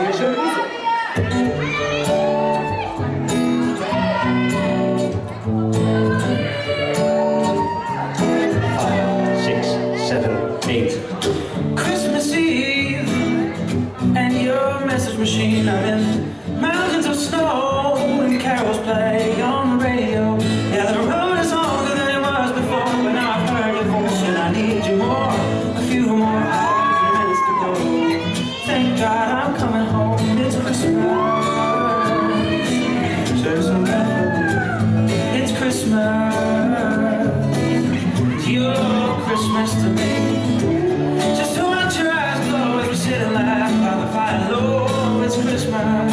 Association Music. Christmas Eve and your message machine. I'm in you Christmas to me. Just watch your eyes glow as we sit and laugh by the fire. Lord, it's Christmas.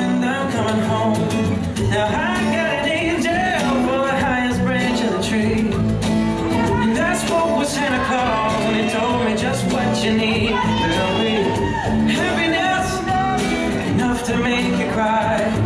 And I'm coming home. Now I got an angel for the highest branch of the tree. And I spoke with Santa Claus and he told me just what you need. Happiness enough to make you cry.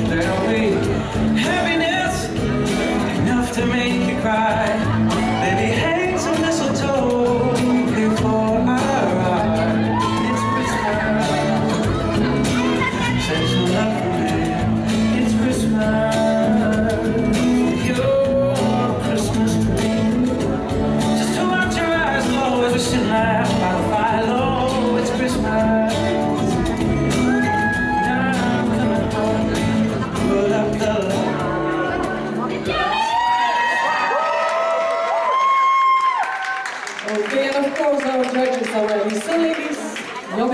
Okay, and of course our judges are ready. So ladies, look